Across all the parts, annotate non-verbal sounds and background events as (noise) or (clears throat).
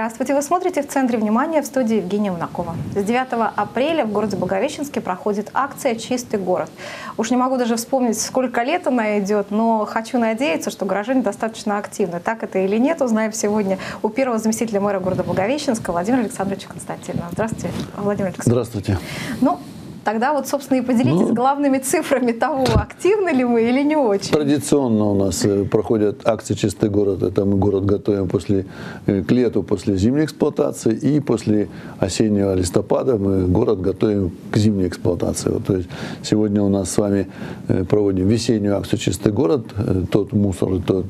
Здравствуйте, вы смотрите в центре внимания в студии Евгения Унакова. С 9 апреля в городе Благовещенске проходит акция «Чистый город». Уж не могу даже вспомнить, сколько лет она идет, но хочу надеяться, что горожане достаточно активны. Так это или нет, узнаем сегодня у первого заместителя мэра города Благовещенска Владимира Александровича Константинова. Здравствуйте, Владимир Александрович. Здравствуйте. Ну, Тогда вот, собственно, и поделитесь ну, главными цифрами того, активны ли мы или не очень. Традиционно у нас э, проходят акции «Чистый город». Это мы город готовим после, э, к лету, после зимней эксплуатации. И после осеннего листопада мы город готовим к зимней эксплуатации. Вот, то есть сегодня у нас с вами э, проводим весеннюю акцию «Чистый город». Тот мусор, тот,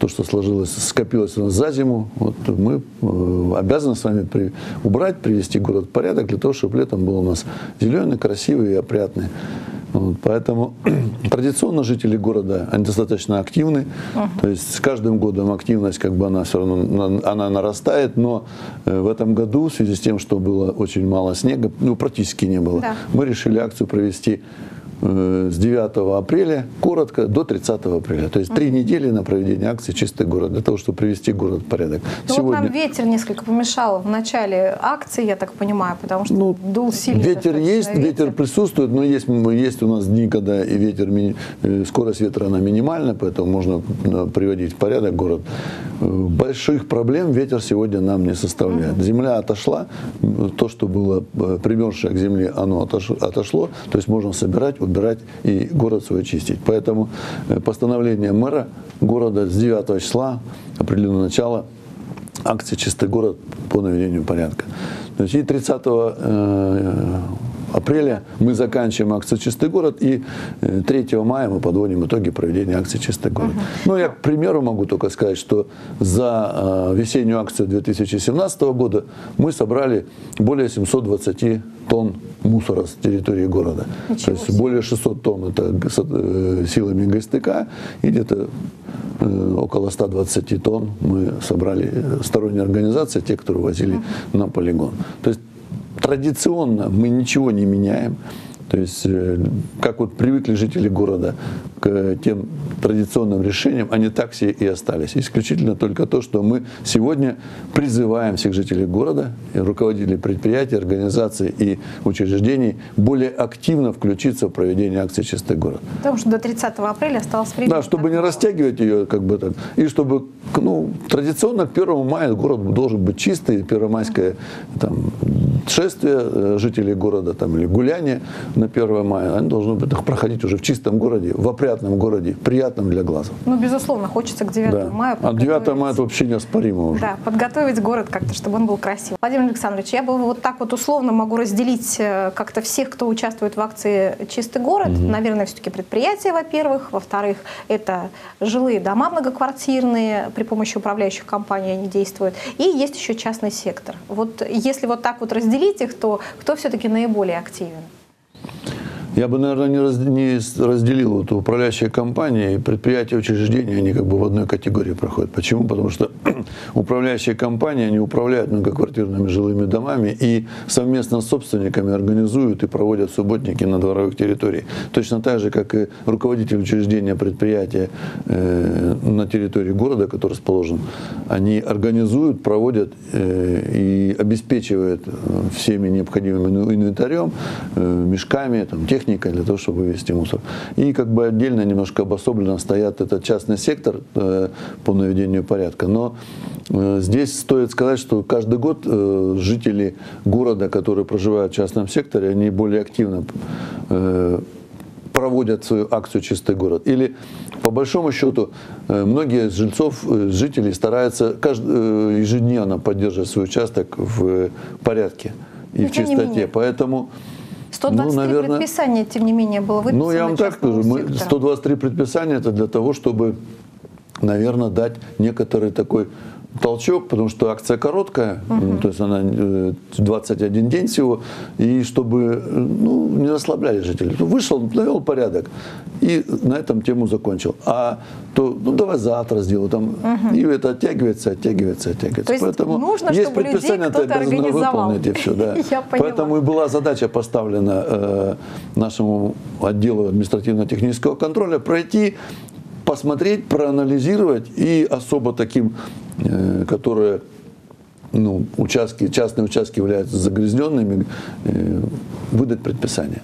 то, что сложилось, скопилось у нас за зиму, вот мы обязаны с вами при, убрать, привести город в порядок для того, чтобы летом был у нас зеленый, красивый и опрятный. Вот, поэтому (clears throat) традиционно жители города, они достаточно активны. Uh-huh. То есть с каждым годом активность, как бы она все равно она нарастает, но э, в этом году, в связи с тем, что было очень мало снега, ну практически не было, да. мы решили акцию провести Э, с 9 апреля, коротко, до 30 апреля. То есть три недели на проведение акции «Чистый город», для того, чтобы привести город в порядок. Ну, Сегодня... Вот нам ветер несколько помешал в начале акции, я так понимаю, потому что ну, дул сильный Ветер есть, ветер. ветер присутствует, но есть, есть у нас дни, когда и ветер, э, скорость ветра она минимальна, поэтому можно э, приводить в порядок город. Больших проблем ветер сегодня нам не составляет. Угу. Земля отошла, то, что было примерзшее к земле, оно отошло, то есть можно собирать, убирать и город свой чистить. Поэтому э, постановление мэра города с 9 числа определено начало акции «Чистый город» по наведению порядка. Есть и 30 апреля мы заканчиваем акцию «Чистый город», и 3 э, мая мы подводим итоги проведения акции «Чистый город». Угу. Ну, я, к примеру, могу только сказать, что за э, весеннюю акцию 2017 года мы собрали более 720 тонн мусора с территории города. Ничего То есть себе. более 600 тонн это э, силами ГСТК, и где-то около 120 тонн мы собрали сторонние организации, те, которые возили uh на полигон. То есть традиционно мы ничего не меняем. То есть, э, как вот привыкли жители города к тем традиционным решениям, они так все и остались. Исключительно только то, что мы сегодня призываем всех жителей города, руководителей предприятий, организаций и учреждений более активно включиться в проведение акции «Чистый город». Потому что до 30 апреля осталось время. Да, чтобы не растягивать ее, как бы так, и чтобы, ну, традиционно к 1 мая город должен быть чистый, первомайское там, шествие э, жителей города там, или гуляние на 1 мая, они должны проходить уже в чистом городе, в опрятном городе, приятном для глаза. Ну, безусловно, хочется к 9 да. мая А 9 мая это вообще неоспоримо уже. Да, подготовить город как-то, чтобы он был красив. Владимир Александрович, я бы вот так вот условно могу разделить э, как-то всех, кто участвует в акции «Чистый город». Угу. Наверное, все-таки предприятия, во-первых. Во-вторых, это жилые дома многоквартирные, при помощи управляющих компаний они действуют. И есть еще частный сектор. Вот если вот так вот разделить их, то кто все-таки наиболее активен? Я бы, наверное, не, раз, не разделил вот управляющие компании, предприятия, учреждения, они как бы в одной категории проходят. Почему? Потому что (clears throat) управляющие компании, они управляют многоквартирными жилыми домами и совместно с собственниками организуют и проводят субботники на дворовых территориях. Точно так же, как и руководитель учреждения предприятия э, на территории города, который расположен, они организуют, проводят э, и обеспечивают э, всеми необходимым инвентарем, э, мешками, там, техникой, техника для того, чтобы вывести мусор. И как бы отдельно немножко обособленно стоят этот частный сектор э, по наведению порядка. Но э, здесь стоит сказать, что каждый год э, жители города, которые проживают в частном секторе, они более активно проводят свою акцию «Чистый город». Или, по большому счету, многие из жильцов, жителей стараются каждый, ежедневно поддерживать свой участок в порядке и Но в чистоте. Поэтому 123 ну, наверное, предписания, тем не менее, было выписано. Ну, я вам так скажу, мы, 123 предписания это для того, чтобы, наверное, дать некоторый такой толчок, потому что акция короткая, угу. то есть она 21 э, день всего, и чтобы ну, не расслабляли жителей. Вышел, навел порядок и на этом тему закончил. А то, ну давай завтра сделаю, там, угу. и это оттягивается, оттягивается, оттягивается. То есть Поэтому нужно, есть чтобы предписание, людей кто-то организовал. выполнить и все. Да. (laughs) Поэтому и была задача поставлена э, нашему отделу административно-технического контроля пройти посмотреть, проанализировать и особо таким, э, которые ну, участки, частные участки являются загрязненными, э, выдать предписание.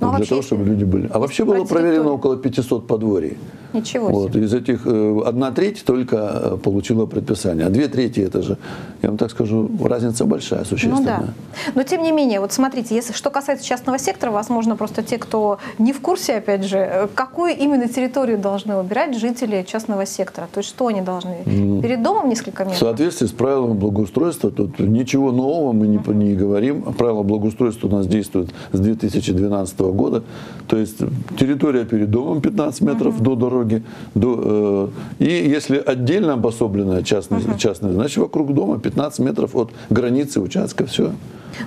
Ну, а для вообще, того, чтобы люди были. А вообще было проверено около 500 подворий. Ничего вот. себе. Из этих э, одна треть только э, получила предписание, а две трети это же, я вам так скажу, разница большая, существенная. Ну да. Но тем не менее, вот смотрите, если что касается частного сектора, возможно, просто те, кто не в курсе, опять же, э, какую именно территорию должны убирать жители частного сектора? То есть что они должны? Перед домом несколько В метров? соответствии с правилами благоустройства, тут ничего нового мы не, не говорим. Правила благоустройства у нас действуют с 2012 года. То есть территория перед домом 15 метров до дороги. До, э, и если отдельно обособленная частная, частная, значит вокруг дома 15 метров от границы участка. Все.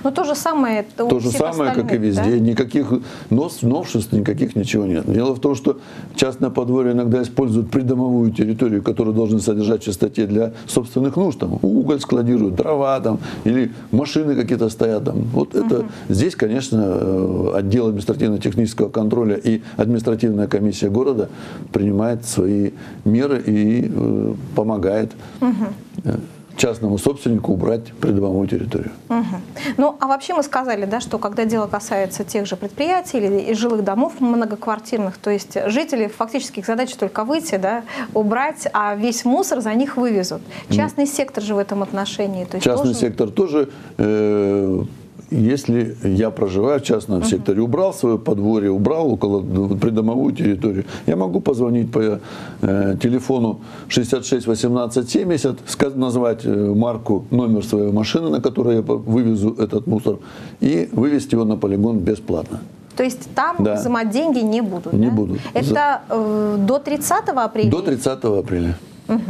Ну то же самое это То же самое, как и везде. да? Никаких нос, новшеств, никаких ничего нет. Дело в том, что частное подворье иногда используют придомовую территорию, которую должны содержать в чистоте для собственных нужд. Там, уголь складируют, дрова там, или машины какие-то стоят там. Вот это здесь, конечно, э, отдел административно-технического контроля и административная комиссия города принимает свои меры и э, помогает э, частному собственнику убрать придомовую территорию. Мгм. Ну, а вообще мы сказали, да, что когда дело касается тех же предприятий или жилых домов многоквартирных, то есть жители фактически их задача только выйти, да, убрать, а весь мусор за них вывезут. Частный сектор же в этом отношении. То есть Частный должен- сектор тоже, э, если я проживаю в частном секторе, убрал свое подворье, убрал около придомовую территорию, я могу позвонить по э, телефону 66 18 70, ска- назвать э, марку, номер своей машины, на которой я вывезу этот мусор, и вывести его на полигон бесплатно. То есть там Да. взимать деньги не будут? Не да? будут. Это э, до 30 апреля? До 30 апреля.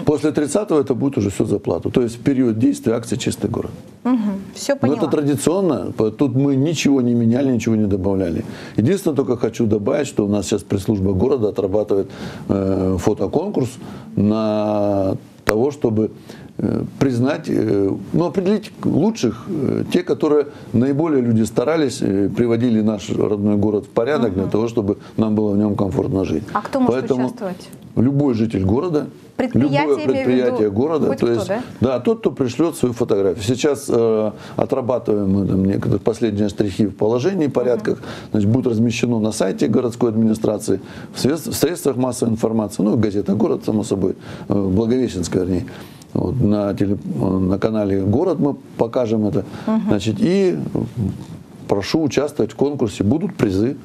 После 30 это будет уже все за плату. То есть в период действия акции «Чистый город». Все Но поняла. это традиционно, тут мы ничего не меняли, ничего не добавляли. Единственное, только хочу добавить, что у нас сейчас пресс-служба города отрабатывает э, фотоконкурс на того, чтобы признать, э, ну, определить лучших, э, те, которые наиболее люди старались, э, приводили наш родной город в порядок для того, чтобы нам было в нем комфортно жить. А кто может Поэтому участвовать? Любой житель города, Предприятие, любое предприятие виду, города, то кто, есть, да? да, тот, кто пришлет свою фотографию. Сейчас э, отрабатываем мы там некоторые последние штрихи в положении, порядках. Значит, будет размещено на сайте городской администрации, в, средств- в средствах массовой информации, ну, газета «Город», само собой, э, Благовещенская, вернее. Вот, на, теле- на канале «Город» мы покажем это. Значит, и прошу участвовать в конкурсе. Будут призы.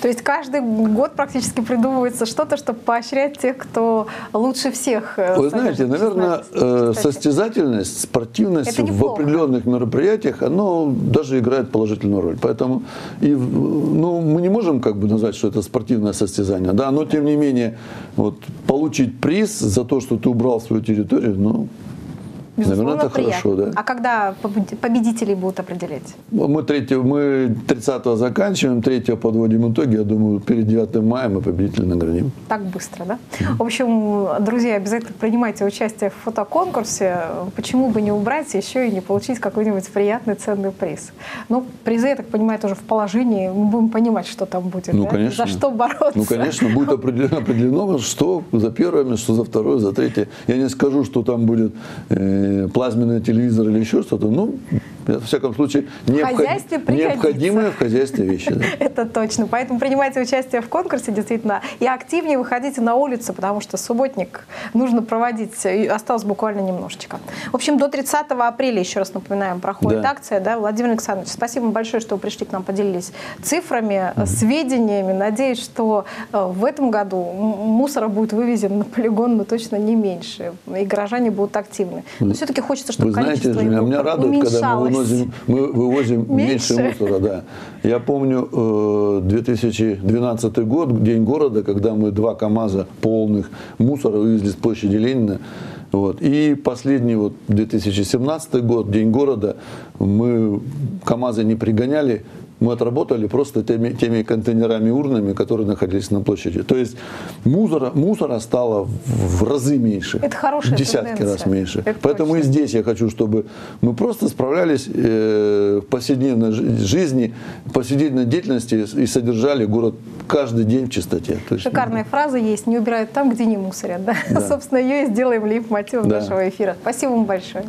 То есть каждый год практически придумывается что-то, чтобы поощрять тех, кто лучше всех. э, Вы знаете, наверное, э, состязательность, спортивность в определенных мероприятиях, оно даже играет положительную роль. Поэтому и, ну, мы не можем как бы назвать, что это спортивное состязание, да, но тем не менее вот, получить приз за то, что ты убрал свою территорию, ну, Безусловно, наверное, это приятно. хорошо, да. А когда побед- победителей будут определять? Мы, 3, мы 30 заканчиваем, 3 подводим итоги. Я думаю, перед 9 мая мы победителя наградим. Так быстро, да? В общем, друзья, обязательно принимайте участие в фотоконкурсе. Почему бы не убрать еще и не получить какой-нибудь приятный ценный приз? Ну, призы, я так понимаю, тоже в положении. Мы будем понимать, что там будет. Ну, да? конечно. За что бороться. Ну, конечно, будет определено, определено, что за первое что за второе, за третье. Я не скажу, что там будет э, плазменный телевизор или еще что-то. Ну, во всяком случае, необход- хозяйстве пригодится. необходимые в хозяйстве вещи. да. (laughs) Это точно. Поэтому принимайте участие в конкурсе, действительно, и активнее выходите на улицу, потому что субботник нужно проводить. Осталось буквально немножечко. В общем, до 30 апреля, еще раз напоминаем, проходит Да. акция. Да? Владимир Александрович, спасибо большое, что вы пришли к нам, поделились цифрами, сведениями. Надеюсь, что э, в этом году мусора будет вывезен на полигон, но точно не меньше. И горожане будут активны. Но все-таки хочется, чтобы Вы знаете, количество Женя, его меня радует, когда мы, выносим, мы вывозим меньше. Меньше? мусора. Да. Я помню э, 2012 год, День города, когда мы два КАМАЗа полных мусора вывезли с площади Ленина. Вот. И последний вот 2017 год, День города, мы КАМАЗы не пригоняли, мы отработали просто теми, теми контейнерами, урнами, которые находились на площади. То есть мусора, мусора стало в, в разы меньше. Это хорошая десятки тенденция. раз меньше. Это Поэтому и точно. здесь я хочу, чтобы мы просто справлялись э, в повседневной жи- жизни, в повседневной деятельности и содержали город каждый день в чистоте. То есть, Шикарная фраза есть. Не убирают там, где не мусорят. Да? Да. (laughs) Собственно, ее и сделаем лейб-мотивом Да. нашего эфира. Спасибо вам большое.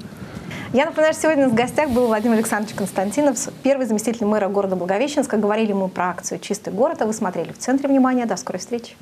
Я напоминаю, что сегодня в гостях был Владимир Александрович Константинов, первый заместитель мэра города Благовещенска. Говорили мы про акцию «Чистый город», а вы смотрели в центре внимания. До скорой встречи.